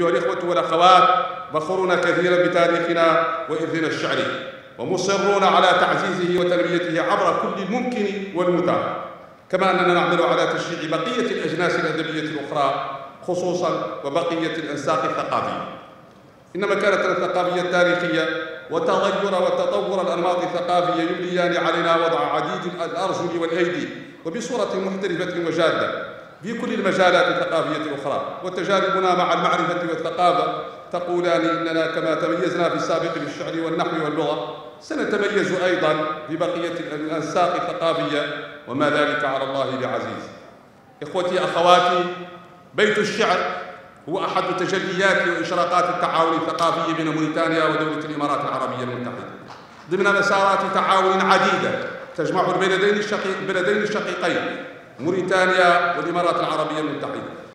أيها الإخوة والأخوات فخورون كثيرا بتاريخنا وإرثنا الشعري ومصرون على تعزيزه وتنميته عبر كل الممكن والمتاح. كما أننا نعمل على تشجيع بقية الأجناس الأدبية الأخرى خصوصا وبقية الأنساق الثقافية. إن مكانتنا الثقافية التاريخية وتغير وتطور الأنماط الثقافية يمليان علينا وضع عديد الأرجل والأيدي وبصورة محترفة وجادة. في كل المجالات الثقافية الأخرى. وتجاربنا مع المعرفة والثقافة تقولان إننا كما تميزنا في السابق بالشعر والنحو واللغة سنتميز أيضا ببقية الأنساق الثقافية وما ذلك على الله بعزيز. إخوتي أخواتي بيت الشعر هو أحد تجليات وإشراقات التعاون الثقافي بين موريتانيا ودولة الإمارات العربية المتحدة. ضمن مسارات تعاون عديدة تجمع البلدين الشقيق البلدين الشقيقين موريتانيا والإمارات العربية المتحدة.